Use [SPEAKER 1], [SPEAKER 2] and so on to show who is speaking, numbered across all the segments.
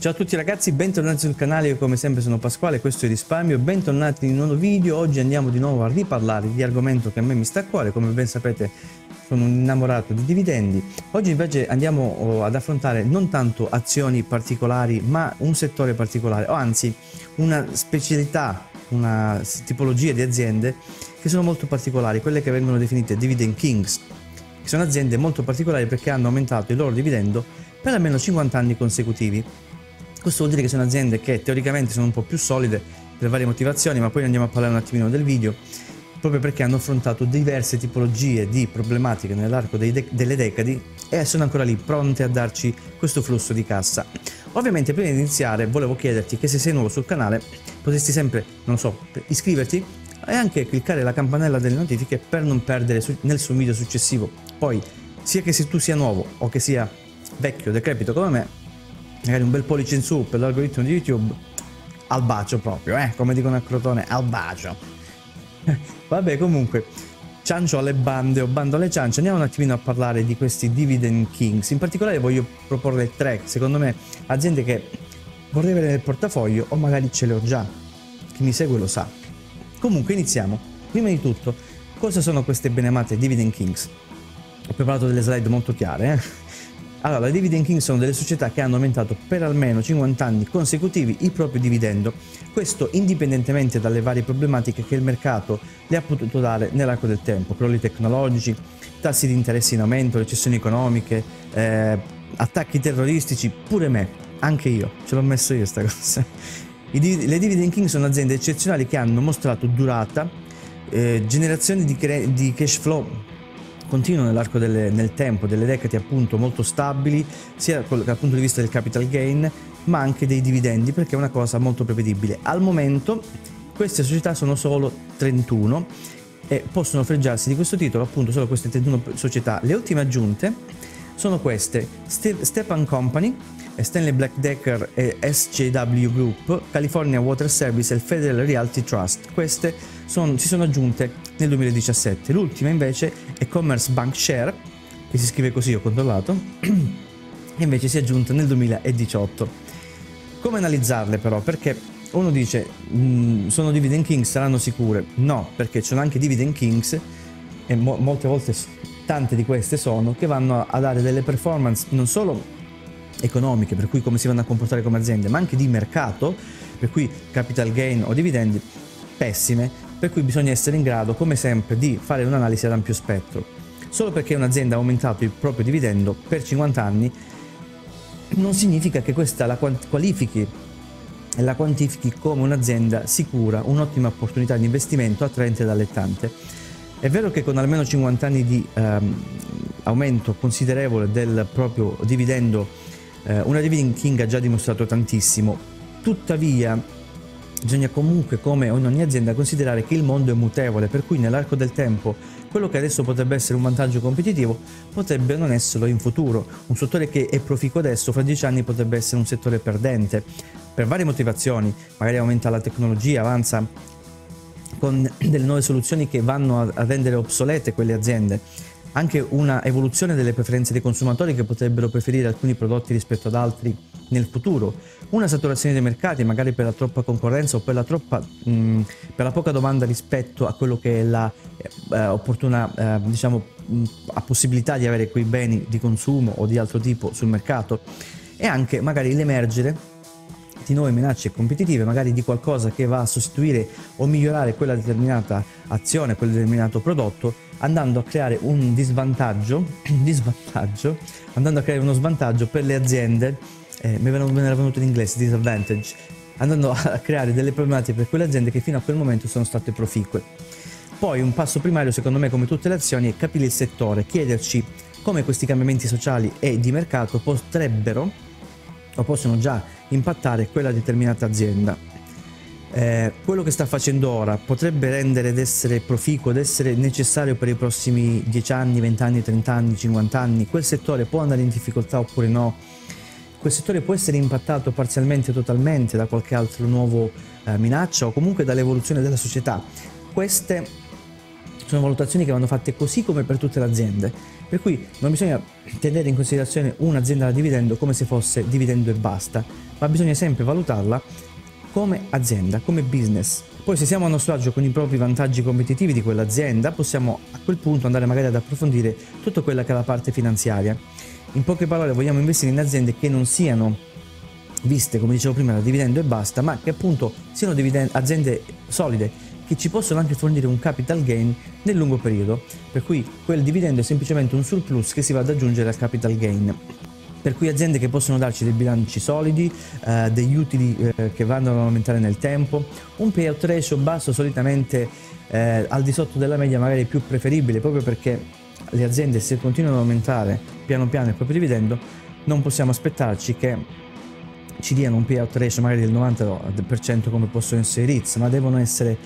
[SPEAKER 1] Ciao a tutti ragazzi, bentornati sul canale, io come sempre sono Pasquale, questo è Risparmio, bentornati in un nuovo video, oggi andiamo di nuovo a riparlare di argomento che a me mi sta a cuore, come ben sapete sono un innamorato di dividendi, oggi invece andiamo oh, ad affrontare non tanto azioni particolari ma un settore particolare, o anzi una specialità, una tipologia di aziende che sono molto particolari, quelle che vengono definite dividend kings, che sono aziende molto particolari perché hanno aumentato il loro dividendo per almeno 50 anni consecutivi questo vuol dire che sono aziende che teoricamente sono un po' più solide per varie motivazioni, ma poi andiamo a parlare un attimino del video, proprio perché hanno affrontato diverse tipologie di problematiche nell'arco de delle decadi e sono ancora lì pronte a darci questo flusso di cassa. Ovviamente prima di iniziare volevo chiederti che se sei nuovo sul canale potresti sempre, non so, iscriverti e anche cliccare la campanella delle notifiche per non perdere nel suo video successivo. Poi, sia che tu sia nuovo o che sia vecchio, decrepito come me, magari un bel pollice in su per l'algoritmo di YouTube, al bacio proprio, eh? come dicono a Crotone, al bacio. Vabbè, comunque, ciancio alle bande o bando alle ciance, andiamo un attimino a parlare di questi dividend kings. In particolare voglio proporre tre, secondo me, aziende che vorrei avere nel portafoglio o magari ce le ho già. Chi mi segue lo sa. Comunque iniziamo. Prima di tutto, cosa sono queste benemate dividend kings? Ho preparato delle slide molto chiare, eh? Allora, le dividend king sono delle società che hanno aumentato per almeno 50 anni consecutivi il proprio dividendo, questo indipendentemente dalle varie problematiche che il mercato le ha potuto dare nell'arco del tempo, crolli tecnologici, tassi di interesse in aumento, recessioni economiche, eh, attacchi terroristici, pure me, anche io, ce l'ho messo io sta cosa. Le dividend king sono aziende eccezionali che hanno mostrato durata, eh, generazioni di, di cash flow continuano nell'arco nel tempo delle decadi appunto molto stabili sia dal punto di vista del capital gain ma anche dei dividendi perché è una cosa molto prevedibile. Al momento queste società sono solo 31 e possono fregiarsi di questo titolo appunto solo queste 31 società. Le ultime aggiunte sono queste Stepan Company, Stanley Black Decker e SJW Group, California Water Service e Federal Realty Trust. Queste sono, si sono aggiunte nel 2017. L'ultima invece è Commerce Bank Share, che si scrive così, ho controllato, e invece si è aggiunta nel 2018. Come analizzarle però? Perché uno dice mm, sono dividend kings, saranno sicure. No, perché ci sono anche dividend kings e mo molte volte tante di queste sono che vanno a dare delle performance non solo economiche, per cui come si vanno a comportare come aziende, ma anche di mercato, per cui capital gain o dividendi pessime, per cui bisogna essere in grado, come sempre, di fare un'analisi ad ampio spettro. Solo perché un'azienda ha aumentato il proprio dividendo per 50 anni non significa che questa la qualifichi e la quantifichi come un'azienda sicura, un'ottima opportunità di investimento attraente ed allettante. È vero che con almeno 50 anni di ehm, aumento considerevole del proprio dividendo, eh, una dividend king ha già dimostrato tantissimo, tuttavia bisogna comunque, come in ogni azienda, considerare che il mondo è mutevole, per cui nell'arco del tempo quello che adesso potrebbe essere un vantaggio competitivo potrebbe non esserlo in futuro. Un settore che è proficuo adesso, fra dieci anni potrebbe essere un settore perdente, per varie motivazioni, magari aumenta la tecnologia, avanza con delle nuove soluzioni che vanno a rendere obsolete quelle aziende. Anche una evoluzione delle preferenze dei consumatori che potrebbero preferire alcuni prodotti rispetto ad altri nel futuro, una saturazione dei mercati magari per la troppa concorrenza o per la, troppa, mh, per la poca domanda rispetto a quello che è la eh, opportuna eh, diciamo, mh, possibilità di avere quei beni di consumo o di altro tipo sul mercato. E anche magari l'emergere di nuove minacce competitive, magari di qualcosa che va a sostituire o migliorare quella determinata azione, quel determinato prodotto, andando a creare un disvantaggio, disvantaggio andando a creare uno svantaggio per le aziende, eh, me era venuto in inglese, disadvantage, andando a creare delle problematiche per quelle aziende che fino a quel momento sono state proficue. Poi un passo primario, secondo me, come tutte le azioni, è capire il settore, chiederci come questi cambiamenti sociali e di mercato potrebbero o possono già impattare quella determinata azienda. Eh, quello che sta facendo ora potrebbe rendere ed essere proficuo, ed essere necessario per i prossimi 10 anni, 20 anni, 30 anni, 50 anni? Quel settore può andare in difficoltà oppure no? Quel settore può essere impattato parzialmente o totalmente da qualche altro nuovo eh, minaccia o comunque dall'evoluzione della società. Queste sono valutazioni che vanno fatte così come per tutte le aziende, per cui non bisogna tenere in considerazione un'azienda da dividendo come se fosse dividendo e basta, ma bisogna sempre valutarla come azienda, come business. Poi se siamo a nostro agio con i propri vantaggi competitivi di quell'azienda, possiamo a quel punto andare magari ad approfondire tutta quella che è la parte finanziaria. In poche parole vogliamo investire in aziende che non siano viste, come dicevo prima, da dividendo e basta, ma che appunto siano aziende solide che ci possono anche fornire un capital gain nel lungo periodo, per cui quel dividendo è semplicemente un surplus che si va ad aggiungere al capital gain. Per cui aziende che possono darci dei bilanci solidi, eh, degli utili eh, che vanno ad aumentare nel tempo, un payout ratio basso solitamente eh, al di sotto della media magari più preferibile proprio perché le aziende se continuano ad aumentare piano piano il proprio dividendo non possiamo aspettarci che ci diano un payout ratio magari del 90% come possono essere i REITs, ma devono essere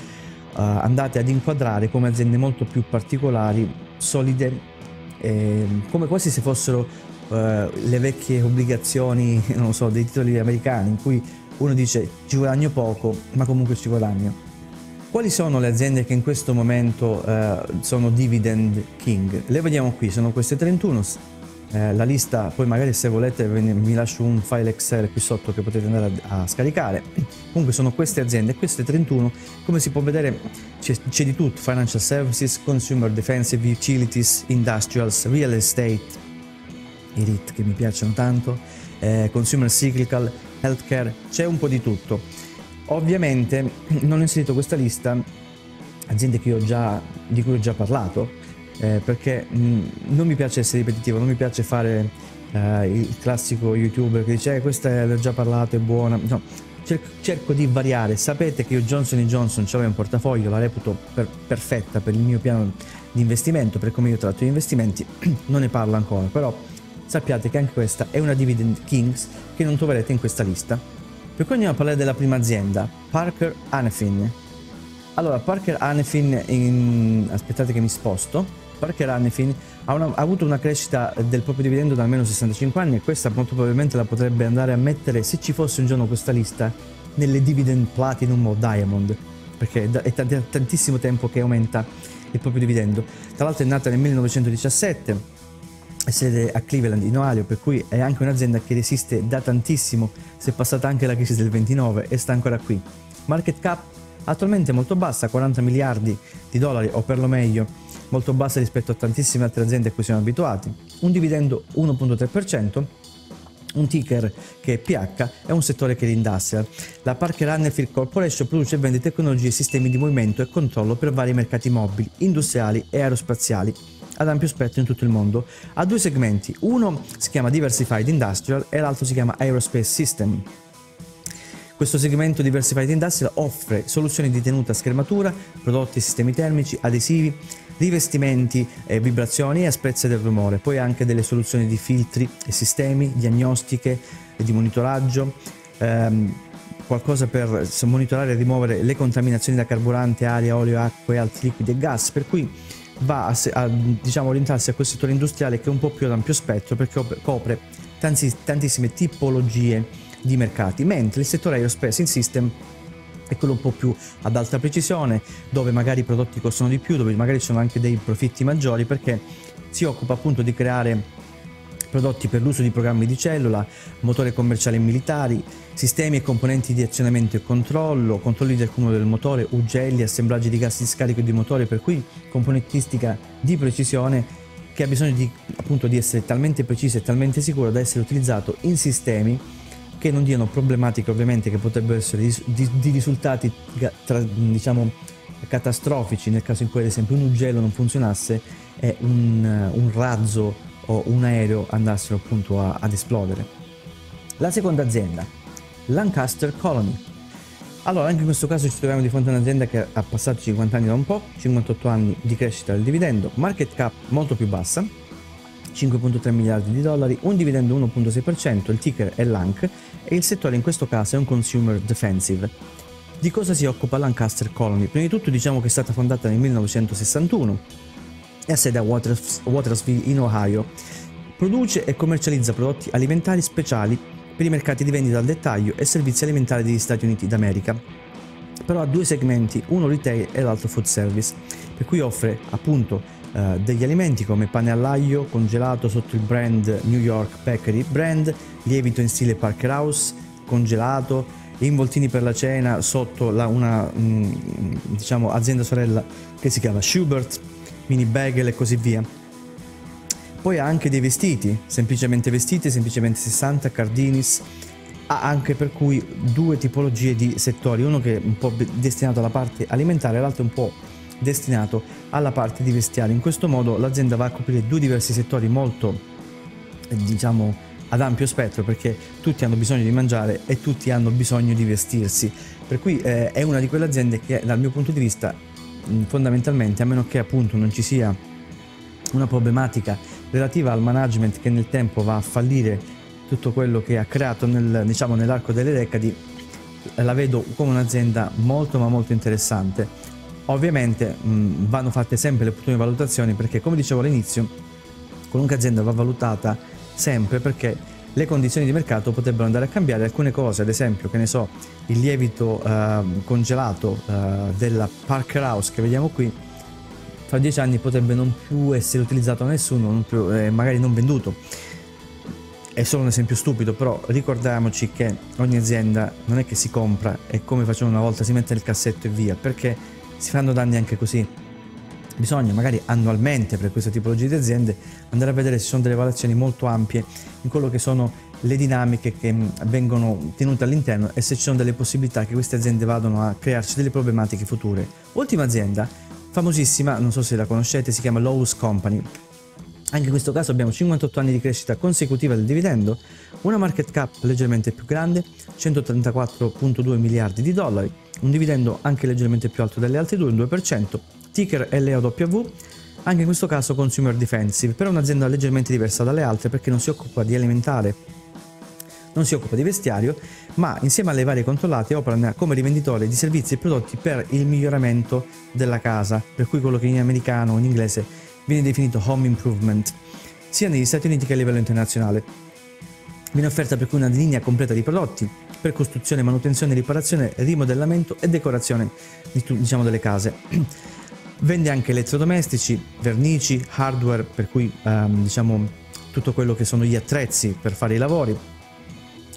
[SPEAKER 1] andate ad inquadrare come aziende molto più particolari, solide, eh, come quasi se fossero uh, le vecchie obbligazioni, non so, dei titoli americani in cui uno dice ci guadagno poco, ma comunque ci guadagno. Quali sono le aziende che in questo momento uh, sono dividend king? Le vediamo qui, sono queste 31, eh, la lista poi magari se volete vi lascio un file excel qui sotto che potete andare a, a scaricare. Comunque sono queste aziende queste 31 come si può vedere c'è, di tutto financial services consumer defensive utilities industrials real estate i REIT che mi piacciono tanto eh, consumer cyclical healthcare c'è un po' di tutto. Ovviamente non ho inserito questa lista aziende già, di cui ho già parlato eh, perché mh, mm, non mi piace essere ripetitivo, non mi piace fare eh, il classico youtuber che dice eh, questa l'ho già parlato, è buona. No, cerco, cerco, di variare. Sapete che io Johnson Johnson ce l'ho in portafoglio, la reputo per, perfetta per il mio piano di investimento, per come io tratto gli investimenti, non ne parlo ancora, però sappiate che anche questa è una Dividend Kings che non troverete in questa lista. Per cui andiamo a parlare della prima azienda, Parker Hannifin. Allora, Parker Hannifin, in... aspettate che mi sposto, Parker Hannifin ha, una, ha, avuto una crescita del proprio dividendo da almeno 65 anni e questa molto probabilmente la potrebbe andare a mettere, se ci fosse un giorno questa lista, nelle dividend platinum o diamond, perché è tantissimo tempo che aumenta il proprio dividendo. Tra l'altro è nata nel 1917, è sede a Cleveland in Ohio, per cui è anche un'azienda che resiste da tantissimo, si è passata anche la crisi del 29 e sta ancora qui. Market cap attualmente molto bassa, 40 miliardi di dollari o per lo meglio molto bassa rispetto a tantissime altre aziende a cui siamo abituati, un dividendo 1.3%, un ticker che è PH è un settore che è l'industrial. La Parker Hannifin Corporation produce e vende tecnologie e sistemi di movimento e controllo per vari mercati mobili, industriali e aerospaziali ad ampio spettro in tutto il mondo. Ha due segmenti, uno si chiama Diversified Industrial e l'altro si chiama Aerospace System. Questo segmento Diversified Industrial offre soluzioni di tenuta a schermatura, prodotti e sistemi termici, adesivi, rivestimenti, eh, vibrazioni e asprezze del rumore, poi anche delle soluzioni di filtri e sistemi, diagnostiche e di monitoraggio, ehm, qualcosa per monitorare e rimuovere le contaminazioni da carburante, aria, olio, acqua e altri liquidi e gas, per cui va a, a diciamo, orientarsi a quel settore industriale che è un po' più ad ampio spettro perché copre tanti, tantissime tipologie di mercati, mentre il settore aerospace in system è quello un po' più ad alta precisione, dove magari i prodotti costano di più, dove magari ci sono anche dei profitti maggiori, perché si occupa appunto di creare prodotti per l'uso di programmi di cellula, motori commerciali e militari, sistemi e componenti di azionamento e controllo, controlli del cumulo del motore, ugelli, assemblaggi di gas di scarico di motore, per cui componentistica di precisione che ha bisogno di, appunto, di essere talmente preciso e talmente sicuro da essere utilizzato in sistemi che non diano problematiche ovviamente che potrebbero essere di, di, di risultati tra, diciamo catastrofici nel caso in cui ad esempio un ugello non funzionasse e un, un razzo o un aereo andassero appunto a, ad esplodere. La seconda azienda, Lancaster Colony. Allora, anche in questo caso ci troviamo di fronte a un'azienda che ha passato 50 anni da un po', 58 anni di crescita del dividendo, market cap molto più bassa, 5.3 miliardi di dollari, un dividendo 1.6%, il ticker è LANC e il settore in questo caso è un consumer defensive. Di cosa si occupa Lancaster Colony? Prima di tutto diciamo che è stata fondata nel 1961 e ha sede a Waters, Watersville in Ohio. Produce e commercializza prodotti alimentari speciali per i mercati di vendita al dettaglio e servizi alimentari degli Stati Uniti d'America. però ha due segmenti, uno retail e l'altro food service, per cui offre appunto eh, degli alimenti come pane all'aglio congelato sotto il brand New York Bakery brand, lievito in stile Parker House congelato, involtini per la cena sotto la, una mm, diciamo, azienda sorella che si chiama Schubert, mini bagel e così via. Poi ha anche dei vestiti, semplicemente vestiti, semplicemente 60, Cardinis, ha anche per cui due tipologie di settori, uno che è un po' destinato alla parte alimentare l'altro un po' destinato alla parte di vestiario. In questo modo l'azienda va a coprire due diversi settori molto, diciamo, ad ampio spettro perché tutti hanno bisogno di mangiare e tutti hanno bisogno di vestirsi. Per cui eh, è una di quelle aziende che dal mio punto di vista fondamentalmente, a meno che appunto non ci sia una problematica relativa al management che nel tempo va a fallire tutto quello che ha creato nel, diciamo, nell'arco delle decadi, la vedo come un'azienda molto ma molto interessante. Ovviamente mh, vanno fatte sempre le opportune valutazioni perché come dicevo all'inizio, qualunque azienda va valutata sempre perché le condizioni di mercato potrebbero andare a cambiare alcune cose, ad esempio, che ne so, il lievito eh, congelato eh, della Parker House che vediamo qui, fra dieci anni potrebbe non più essere utilizzato da nessuno, non più, eh, magari non venduto. È solo un esempio stupido, però ricordiamoci che ogni azienda non è che si compra e come facciamo una volta si mette nel cassetto e via, perché si fanno danni anche così bisogna magari annualmente per questa tipologia di aziende andare a vedere se ci sono delle valutazioni molto ampie in quello che sono le dinamiche che mm, vengono tenute all'interno e se ci sono delle possibilità che queste aziende vadano a crearci delle problematiche future. Ultima azienda, famosissima, non so se la conoscete, si chiama Lowe's Company. Anche in questo caso abbiamo 58 anni di crescita consecutiva del dividendo, una market cap leggermente più grande, 134.2 miliardi di dollari, un dividendo anche leggermente più alto delle altre due, il 2%, ticker LAW, anche in questo caso consumer defensive, però un'azienda leggermente diversa dalle altre perché non si occupa di alimentare, non si occupa di vestiario, ma insieme alle varie controllate opera come rivenditore di servizi e prodotti per il miglioramento della casa, per cui quello che in americano o in inglese viene definito home improvement, sia negli Stati Uniti che a livello internazionale. Viene offerta per cui una linea completa di prodotti per costruzione, manutenzione, riparazione, rimodellamento e decorazione diciamo, delle case. Vende anche elettrodomestici, vernici, hardware, per cui ehm, diciamo tutto quello che sono gli attrezzi per fare i lavori,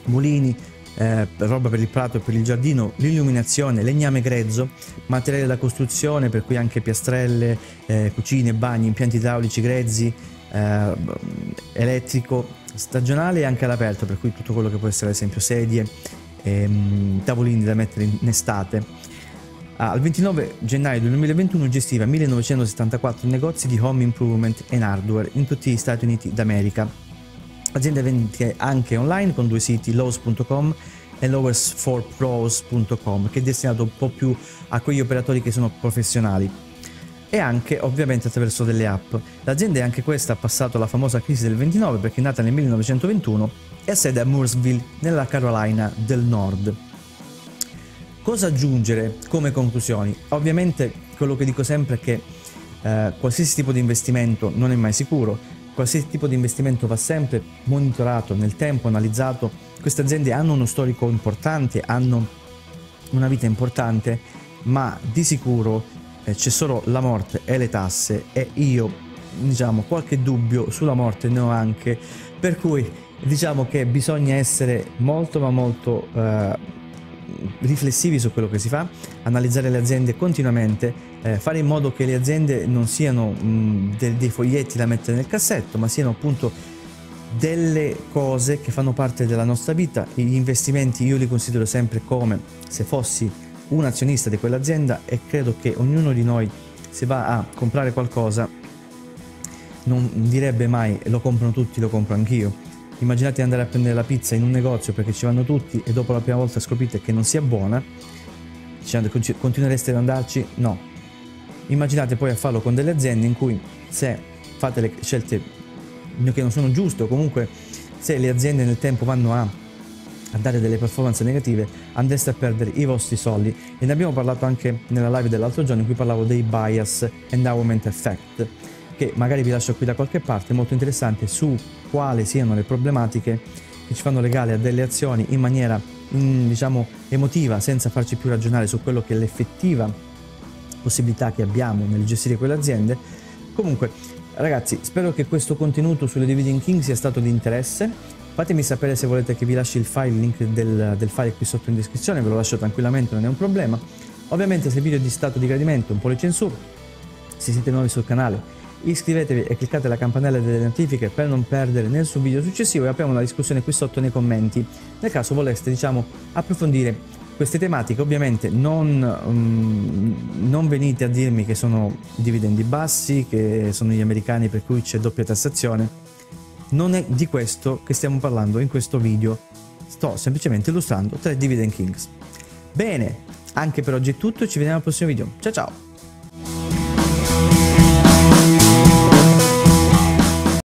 [SPEAKER 1] mulini, eh, roba per il prato e per il giardino, l'illuminazione, legname grezzo, materiale da costruzione, per cui anche piastrelle, eh, cucine, bagni, impianti idraulici grezzi, eh, elettrico, stagionale e anche all'aperto, per cui tutto quello che può essere ad esempio sedie, ehm, tavolini da mettere in estate Ah, al 29 gennaio del 2021 gestiva 1974 negozi di home improvement e hardware in tutti gli Stati Uniti d'America. L'azienda vende anche online con due siti, lowe's.com e lowersforpros.com che è destinato un po' più a quegli operatori che sono professionali e anche ovviamente attraverso delle app. L'azienda è anche questa passato la famosa crisi del 29 perché è nata nel 1921 e ha sede a Mooresville nella Carolina del Nord. Cosa aggiungere come conclusioni? Ovviamente quello che dico sempre è che eh, qualsiasi tipo di investimento non è mai sicuro, qualsiasi tipo di investimento va sempre monitorato nel tempo, analizzato. Queste aziende hanno uno storico importante, hanno una vita importante, ma di sicuro eh, c'è solo la morte e le tasse e io diciamo qualche dubbio sulla morte ne ho anche, per cui diciamo che bisogna essere molto ma molto eh, riflessivi su quello che si fa, analizzare le aziende continuamente, eh, fare in modo che le aziende non siano mh, de- dei foglietti da mettere nel cassetto, ma siano appunto delle cose che fanno parte della nostra vita. Gli investimenti io li considero sempre come se fossi un azionista di quell'azienda e credo che ognuno di noi se va a comprare qualcosa non direbbe mai lo comprano tutti, lo compro anch'io Immaginate andare a prendere la pizza in un negozio perché ci vanno tutti e dopo la prima volta scoprite che non sia buona, continuereste ad andarci? No. Immaginate poi a farlo con delle aziende in cui se fate le scelte che non sono giuste o comunque se le aziende nel tempo vanno a, a dare delle performance negative andreste a perdere i vostri soldi e ne abbiamo parlato anche nella live dell'altro giorno in cui parlavo dei bias endowment effect che magari vi lascio qui da qualche parte molto interessante su quali siano le problematiche che ci fanno legale a delle azioni in maniera diciamo emotiva senza farci più ragionare su quello che è l'effettiva possibilità che abbiamo nel gestire quelle aziende. Comunque ragazzi spero che questo contenuto sulle Dividend King sia stato di interesse. Fatemi sapere se volete che vi lasci il file, il link del, del file qui sotto in descrizione, ve lo lascio tranquillamente, non è un problema. Ovviamente se il video è di stato di gradimento un pollice in su, se siete nuovi sul canale iscrivetevi e cliccate la campanella delle notifiche per non perdere nessun video successivo e apriamo una discussione qui sotto nei commenti. Nel caso voleste diciamo approfondire queste tematiche ovviamente non, um, non, venite a dirmi che sono dividendi bassi che sono gli americani per cui c'è doppia tassazione. Non è di questo che stiamo parlando in questo video. Sto semplicemente illustrando tre dividend kings. Bene anche per oggi è tutto ci vediamo al prossimo video. Ciao ciao